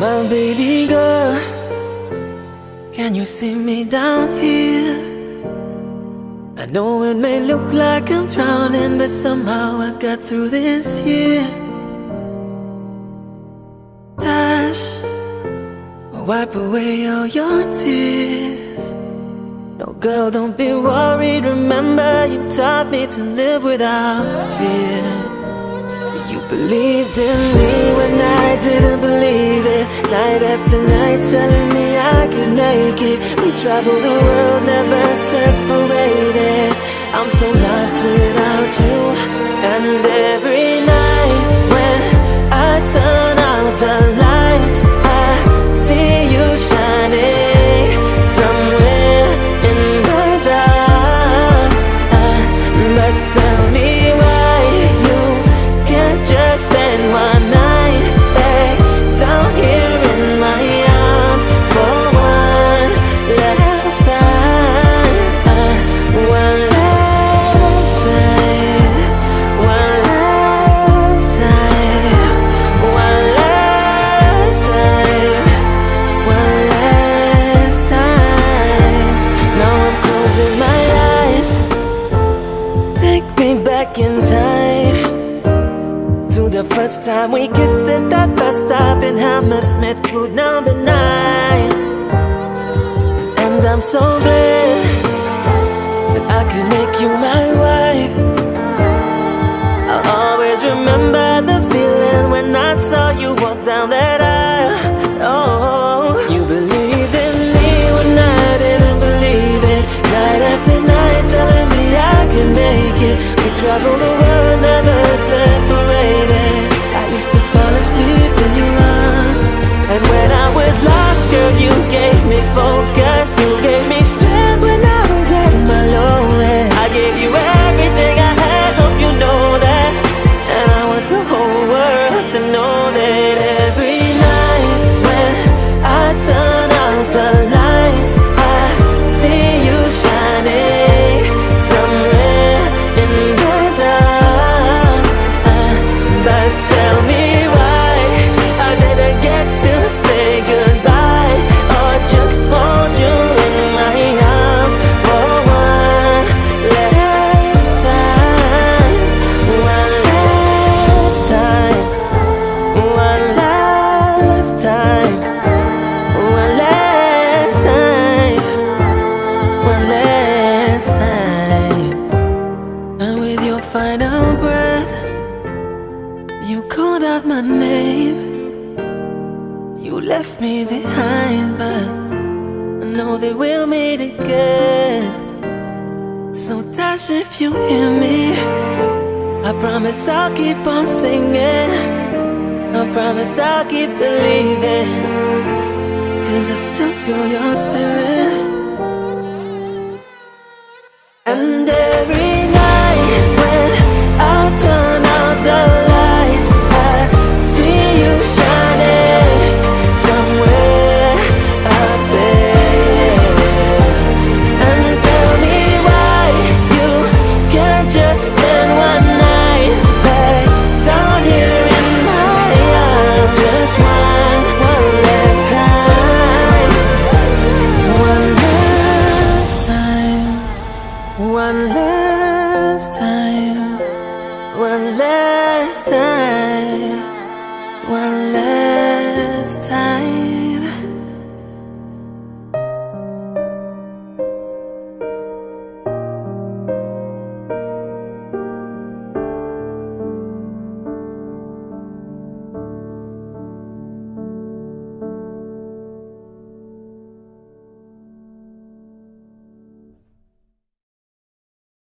My baby girl, can you see me down here? I know it may look like I'm drowning, but somehow I got through this year. Tash, wipe away all your tears. No, girl, don't be worried. Remember, you taught me to live without fear. You believed in me when I Night after night, telling me I could make it. We traveled the world, never separated. I'm so lost without you. First time we kissed at that bus stop in Hammersmith, route number nine. Final breath, you called out my name. You left me behind, but I know that we'll meet again. So, Tash, if you hear me, I promise I'll keep on singing. I promise I'll keep believing. Cause I still feel your spirit. And every last time, one last time.